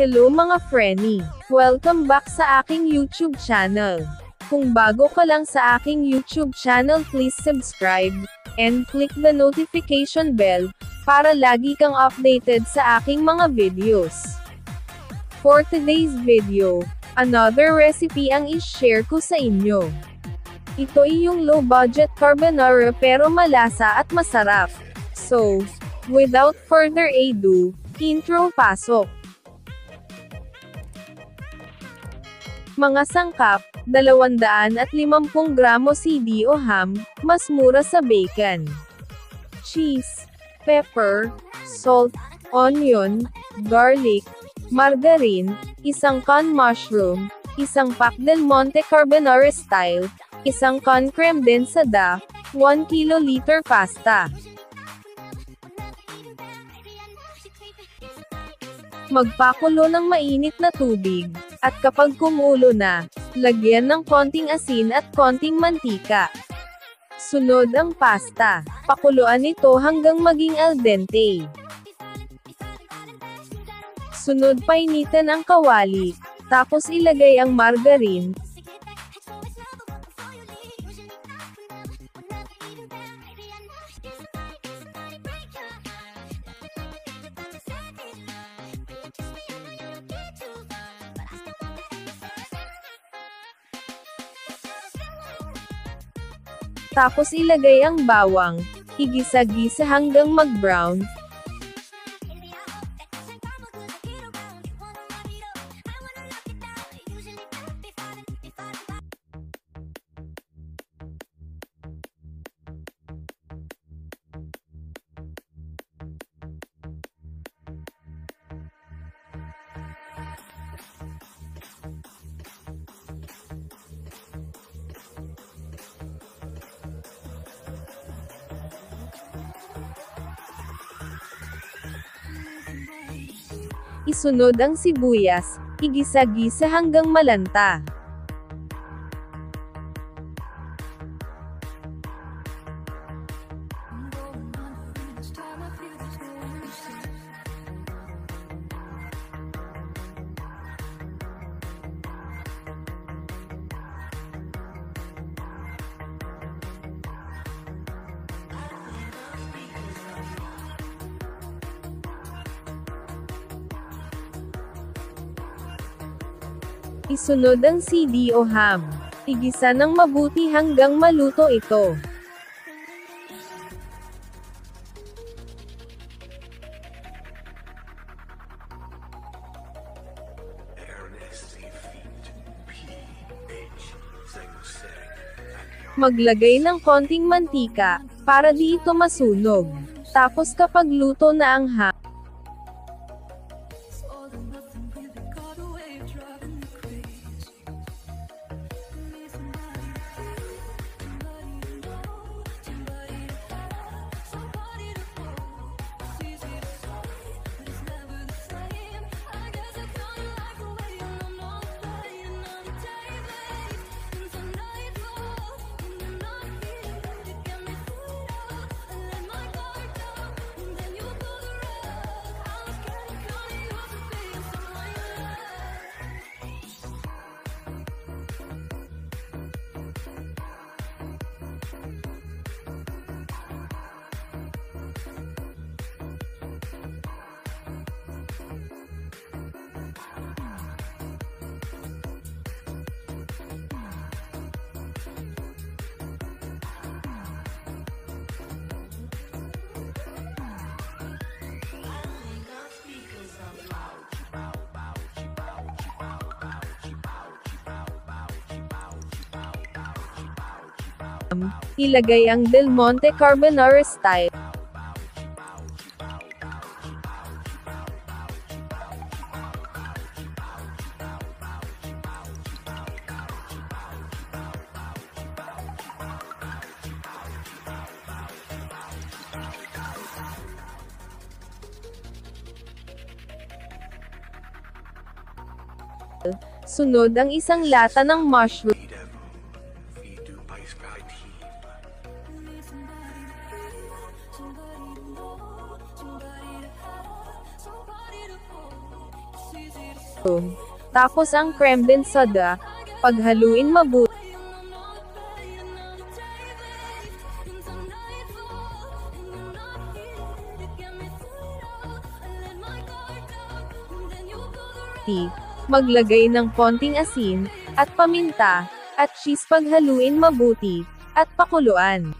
Hello mga frenny! Welcome back sa aking YouTube channel. Kung bago ka lang sa aking YouTube channel please subscribe, and click the notification bell, para lagi kang updated sa aking mga videos. For today's video, another recipe ang i-share ko sa inyo. Ito ay yung low budget carbonara pero malasa at masarap. So, without further ado, intro pasok. Mga sangkap, 250 gramo CD o ham, mas mura sa bacon. Cheese, pepper, salt, onion, garlic, margarine, isang con mushroom, isang pack del Monte Carbonara style, isang con creme densada, 1 kiloliter pasta. Magpakulo ng mainit na tubig, at kapag kumulo na, lagyan ng konting asin at konting mantika. Sunod ang pasta. Pakuluan ito hanggang maging al dente. Sunod painitan ang kawali, tapos ilagay ang margarine, Tapos ilagay ang bawang, igisa-gisa hanggang mag-brown. Isunod ang sibuyas, igisa-gisa hanggang malanta. Isunod ang CD o ham. Igisa ng mabuti hanggang maluto ito. Maglagay ng konting mantika, para di ito masunog. Tapos kapag luto na ang ham, Ilagay ang Del Monte Carbonara style. Sunod ang isang lata ng mushroom. Tapos ang creme din soda, paghaluin mabuti. Maglagay ng konting asin, at paminta, at cheese paghaluin mabuti, at pakuluan.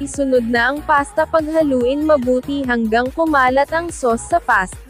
Isunod na ang pasta paghaluin mabuti hanggang kumalat ang sauce sa pasta.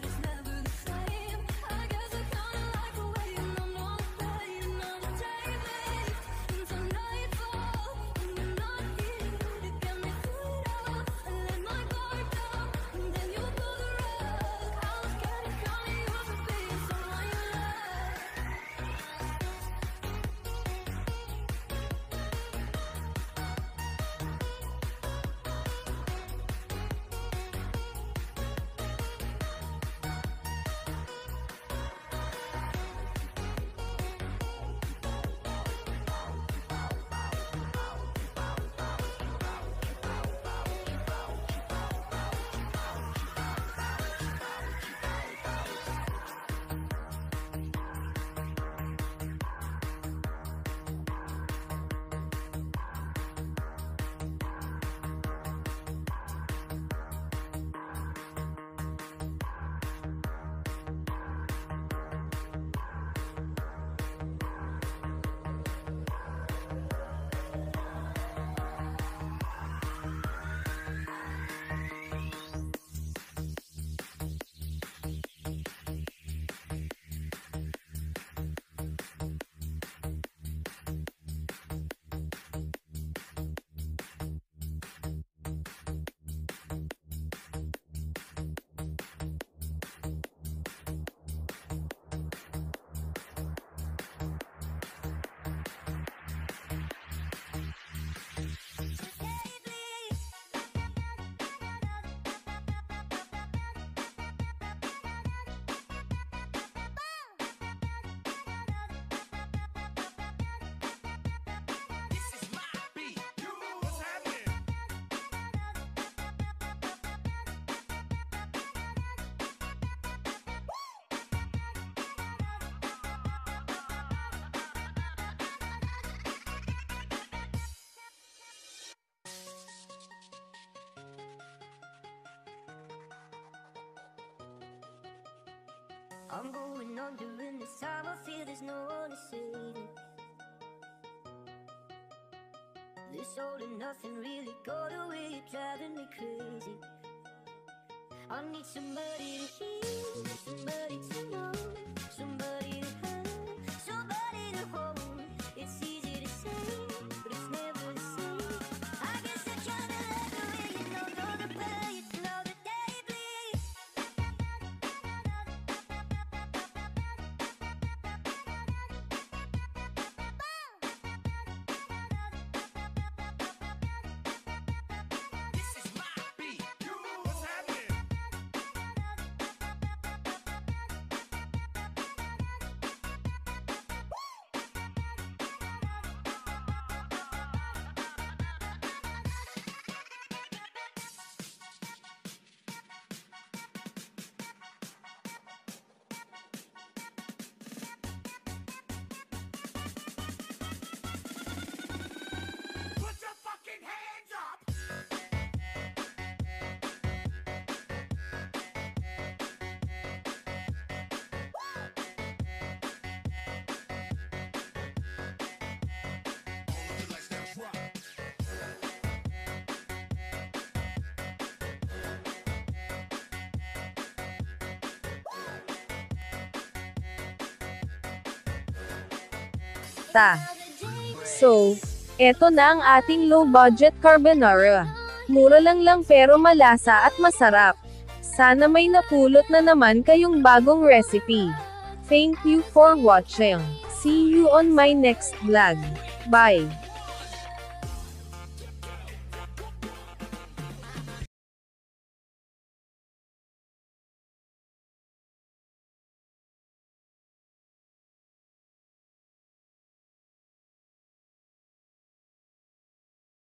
I'm going on during this time. I feel there's no one to save me. This all and nothing really got away, driving me crazy. I need somebody to hear, somebody to know, somebody pasta. So, eto na ang ating low-budget carbonara. Mura lang lang pero malasa at masarap. Sana may napulot na naman kayong bagong recipe. Thank you for watching. See you on my next vlog. Bye!